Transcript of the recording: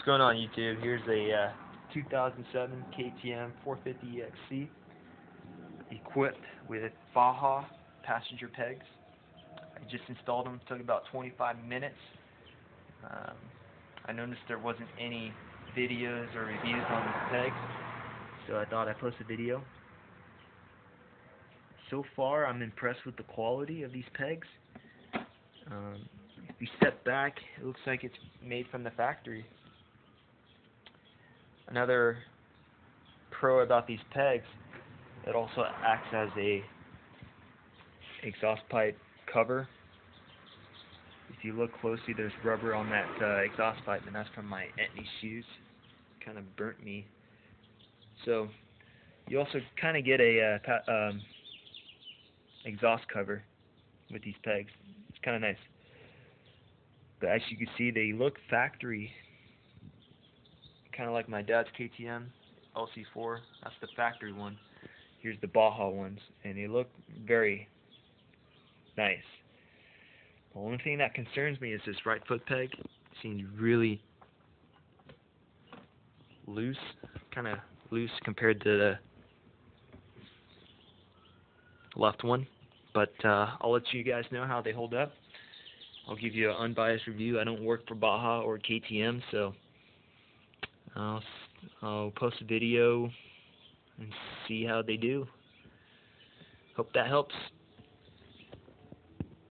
What's going on YouTube? Here's a uh, 2007 KTM 450 XC equipped with Baja passenger pegs. I just installed them, took about 25 minutes. Um, I noticed there wasn't any videos or reviews on these pegs, so I thought I'd post a video. So far, I'm impressed with the quality of these pegs. Um, if you step back, it looks like it's made from the factory. Another pro about these pegs, it also acts as a exhaust pipe cover. If you look closely, there's rubber on that uh, exhaust pipe, and that's from my Etnies shoes. Kind of burnt me. So you also kind of get a uh, um, exhaust cover with these pegs. It's kind of nice. But as you can see, they look factory kind of like my dad's KTM LC4. That's the factory one. Here's the Baja ones, and they look very nice. The only thing that concerns me is this right foot peg. It seems really loose, kind of loose compared to the left one. But uh, I'll let you guys know how they hold up. I'll give you an unbiased review. I don't work for Baja or KTM, so I'll, I'll post a video and see how they do. Hope that helps.